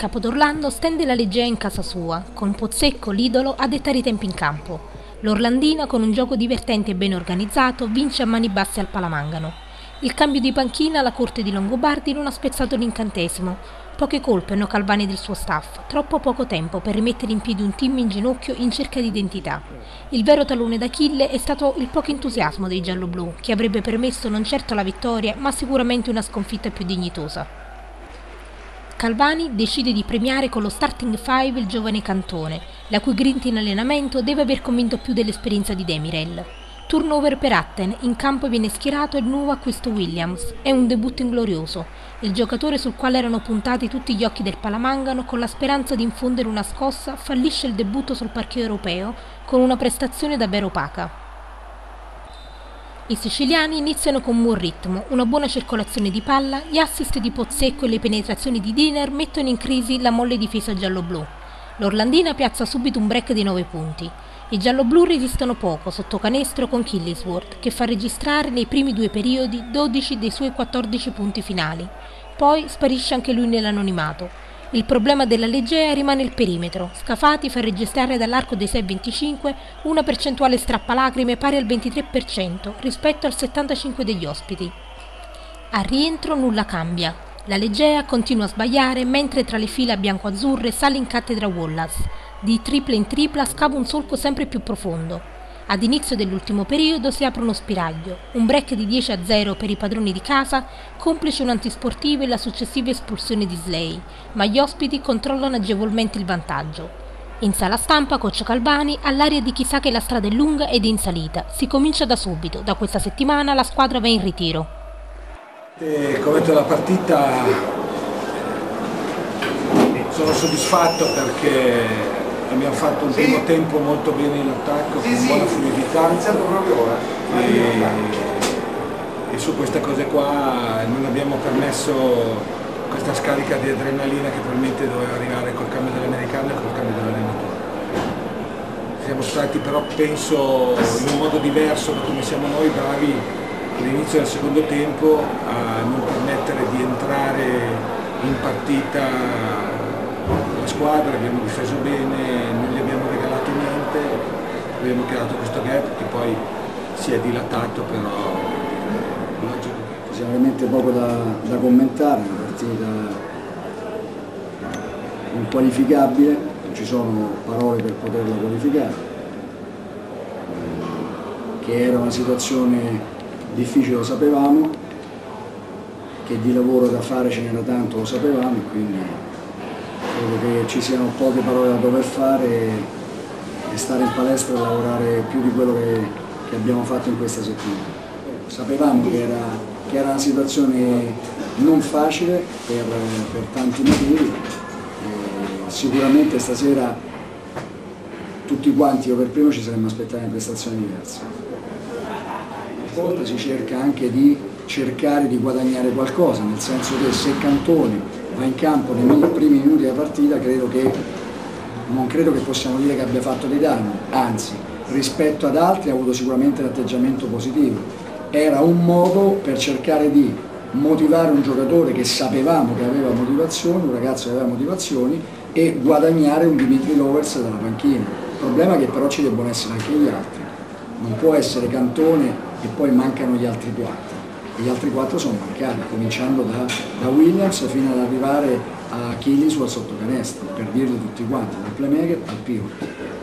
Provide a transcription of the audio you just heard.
Capodorlando stende la leggea in casa sua, con Pozzecco, l'idolo, a dettare i tempi in campo. L'Orlandina, con un gioco divertente e ben organizzato, vince a mani basse al Palamangano. Il cambio di panchina alla corte di Longobardi non ha spezzato l'incantesimo. Poche colpe hanno Calvani del suo staff, troppo poco tempo per rimettere in piedi un team in ginocchio in cerca di identità. Il vero talone d'Achille è stato il poco entusiasmo dei gialloblu, che avrebbe permesso non certo la vittoria, ma sicuramente una sconfitta più dignitosa. Calvani decide di premiare con lo starting five il giovane Cantone, la cui grinta in allenamento deve aver convinto più dell'esperienza di Demirel. Turnover per Atten, in campo viene schierato il nuovo acquisto Williams. È un debutto inglorioso, il giocatore sul quale erano puntati tutti gli occhi del Palamangano con la speranza di infondere una scossa fallisce il debutto sul parquet europeo con una prestazione davvero opaca. I siciliani iniziano con buon ritmo, una buona circolazione di palla, gli assist di Pozzecco e le penetrazioni di Diner mettono in crisi la molle difesa giallo-blu. L'Orlandina piazza subito un break di 9 punti. I giallo-blu resistono poco sotto canestro con Killisworth, che fa registrare nei primi due periodi 12 dei suoi 14 punti finali. Poi sparisce anche lui nell'anonimato. Il problema della Legea rimane il perimetro. Scafati fa registrare dall'arco dei 6,25 una percentuale strappalacrime pari al 23% rispetto al 75% degli ospiti. Al rientro nulla cambia. La Legea continua a sbagliare mentre tra le file bianco-azzurre sale in cattedra Wallace. Di tripla in tripla scava un solco sempre più profondo. Ad inizio dell'ultimo periodo si apre uno spiraglio, un break di 10 a 0 per i padroni di casa, complice un antisportivo e la successiva espulsione di Slay, ma gli ospiti controllano agevolmente il vantaggio. In sala stampa, coach Calvani ha l'aria di chi sa che la strada è lunga ed in salita. Si comincia da subito, da questa settimana la squadra va in ritiro. Come la partita sono soddisfatto perché abbiamo fatto un primo tempo molto bene in attacco, con buona fluidità. E, e su queste cose qua non abbiamo permesso questa scarica di adrenalina che probabilmente doveva arrivare col cambio dell'americano e col cambio dell'allenatore. Siamo stati però penso in un modo diverso da come siamo noi bravi all'inizio del secondo tempo a non permettere di entrare in partita la squadra, abbiamo difeso bene, non gli abbiamo regalato niente, abbiamo creato questo gap che poi si è dilatato però. C'è veramente poco da, da commentare, una partita inqualificabile, non ci sono parole per poterla qualificare, che era una situazione difficile lo sapevamo, che di lavoro da fare ce n'era tanto lo sapevamo, quindi credo che ci siano poche parole da dover fare e stare in palestra e lavorare più di quello che, che abbiamo fatto in questa settimana. Sapevamo che era, che era una situazione non facile per, per tanti motivi, e sicuramente stasera tutti quanti, io per primo, ci saremmo aspettati una prestazione diversa. A volte si cerca anche di cercare di guadagnare qualcosa, nel senso che se Cantoni va in campo nei primi minuti della partita credo che, non credo che possiamo dire che abbia fatto dei danni, anzi rispetto ad altri ha avuto sicuramente l'atteggiamento positivo. Era un modo per cercare di motivare un giocatore che sapevamo che aveva motivazioni, un ragazzo che aveva motivazioni e guadagnare un Dimitri Lovers dalla panchina. Il problema è che però ci debbono essere anche gli altri. Non può essere Cantone e poi mancano gli altri quattro gli altri quattro sono mancati, cominciando da, da Williams fino ad arrivare a Killis o al sottocanestro, per dirlo tutti quanti, dal playmaker al pivot.